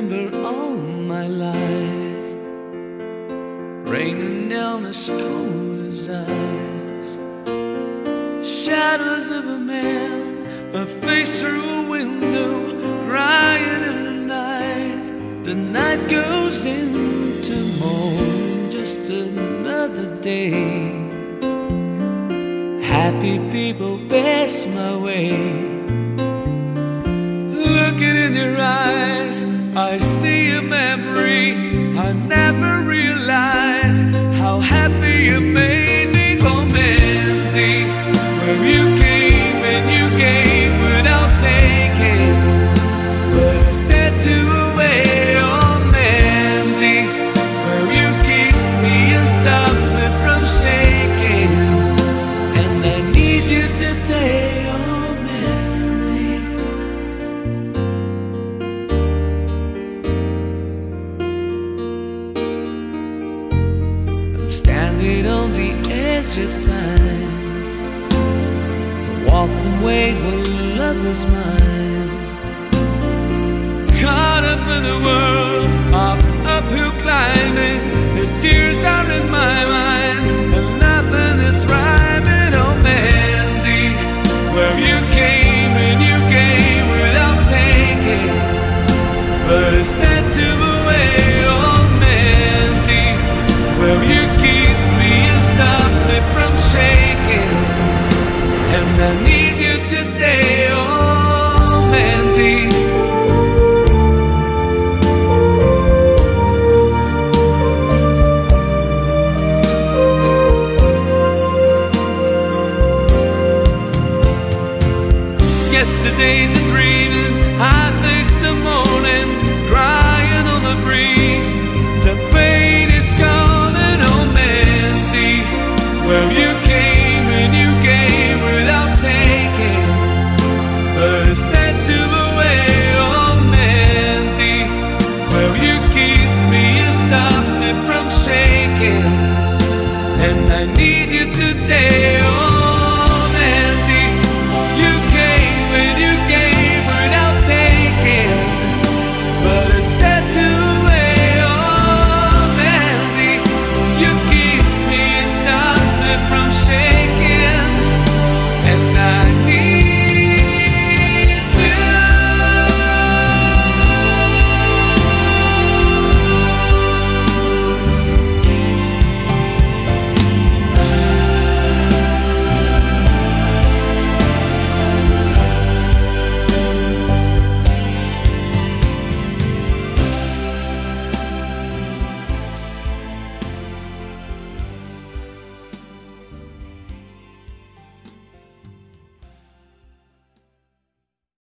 remember all my life. Raining down as cold as ice. Shadows of a man, a face through a window, crying in the night. The night goes into morn, just another day. Happy people pass my way looking in your eyes I see a memory. I never realized I'm on the edge of time, walking away when love is mine. Caught up in a world of uphill climbing, the tears Oh, Yesterday the dreaming, I the morning, crying on the breeze. The pain is oh Mandy, will you? and I need you today.